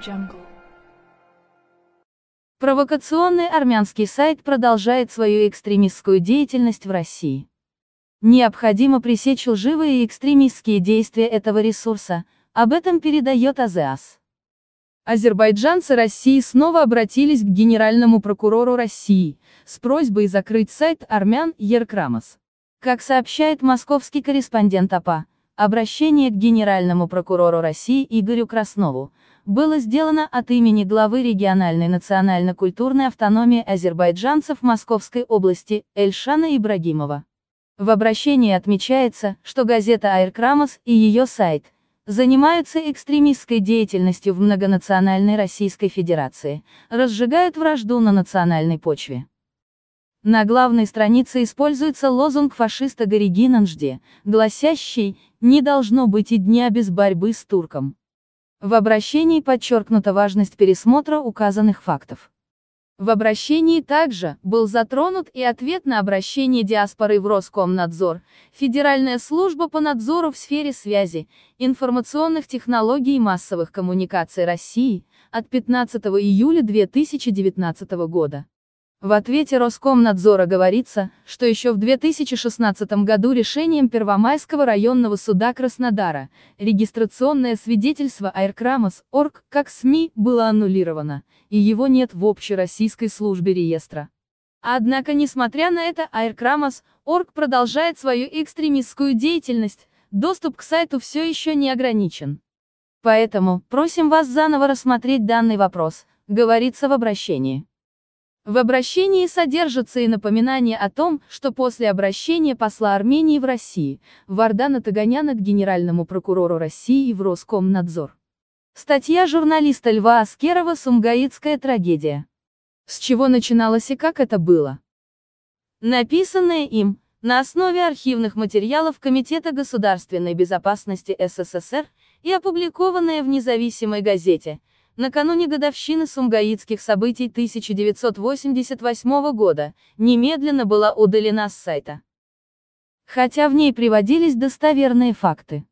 jungle. Провокационный армянский сайт продолжает свою экстремистскую деятельность в России. Необходимо пресечь лживые экстремистские действия этого ресурса, об этом передает АЗАС. Азербайджанцы России снова обратились к генеральному прокурору России с просьбой закрыть сайт армян Еркрамос. Как сообщает московский корреспондент АПА, обращение к генеральному прокурору России Игорю Краснову было сделано от имени главы региональной национально-культурной автономии азербайджанцев Московской области Эльшана Ибрагимова. В обращении отмечается, что газета Айркрамос и ее сайт занимаются экстремистской деятельностью в многонациональной Российской Федерации, разжигают вражду на национальной почве. На главной странице используется лозунг фашиста Горигина Нжде, гласящий «Не должно быть и дня без борьбы с турком». В обращении подчеркнута важность пересмотра указанных фактов. В обращении также был затронут и ответ на обращение диаспоры в Роскомнадзор, Федеральная служба по надзору в сфере связи, информационных технологий и массовых коммуникаций России, от 15 июля 2019 года. В ответе Роскомнадзора говорится, что еще в 2016 году решением Первомайского районного суда Краснодара, регистрационное свидетельство Орг, как СМИ, было аннулировано, и его нет в общероссийской службе реестра. Однако, несмотря на это, Орг продолжает свою экстремистскую деятельность, доступ к сайту все еще не ограничен. Поэтому, просим вас заново рассмотреть данный вопрос, говорится в обращении. В обращении содержится и напоминание о том, что после обращения посла Армении в России, Вардана Таганяна к генеральному прокурору России и в Роскомнадзор. Статья журналиста Льва Аскерова «Сумгаитская трагедия». С чего начиналось и как это было? Написанное им, на основе архивных материалов Комитета государственной безопасности СССР и опубликованное в независимой газете – накануне годовщины сумгаитских событий 1988 года, немедленно была удалена с сайта. Хотя в ней приводились достоверные факты.